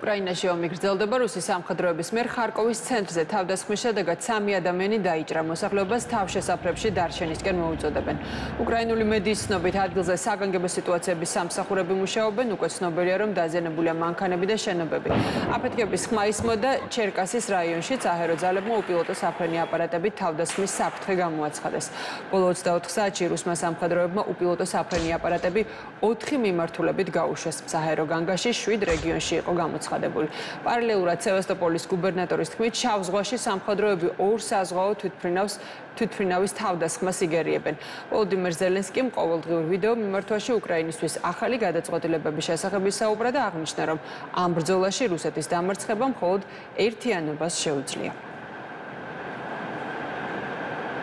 უკრაინაში ომი გრძელდება რუსის სამხედროების მიერ ხარკოვის ცენტრზე. თავდასხმის შედეგად სამი ადამიანი დაიჭრა. მოსახლეობას თავშესაფრებში დარჩენისკენ მოუწოდებენ. უკრაინული მედიის ცნობით ადგილზე საგანგებო სიტუაციების სამსახურები მუშაობენ. უკვე ცნობილია რომ დაზიანებულია მანქანები და შენობები. აფეთქების ხმა ისმოდა ჩერკასის რაიონში საჰერო ძალებმა უპილოტო საფრენი აპარატებით თავდასხმის საფრთხე გამოაცხადეს. ბოლო 24 საათში რუსმა სამხედროებმა უპილოტო საფრენი აპარატები 4 მიმართულებით გაუშვეს. საჰერო განგაში 7 რეგიონში იყო გამოცხადებული. პარალელურად სევასტოპოლის გუბერნატორის თქმით, შავ ზღვაში სამხედროები ორ საზღვაო თვითფრინავს თვითფრინავის თავდასხმას იგერიებენ. ვოლოდიმირ ზელენსკიმ ყოველდღიურ ვიდეო მიმართვაში უკრაინისთვის ახალი გადაწყვეტილებების შესახებ ისაუბრა და აღნიშნა, რომ ამ ბრძოლაში რუსეთის დამარცხება მხოლოდ ერთიანობას შეუძლია.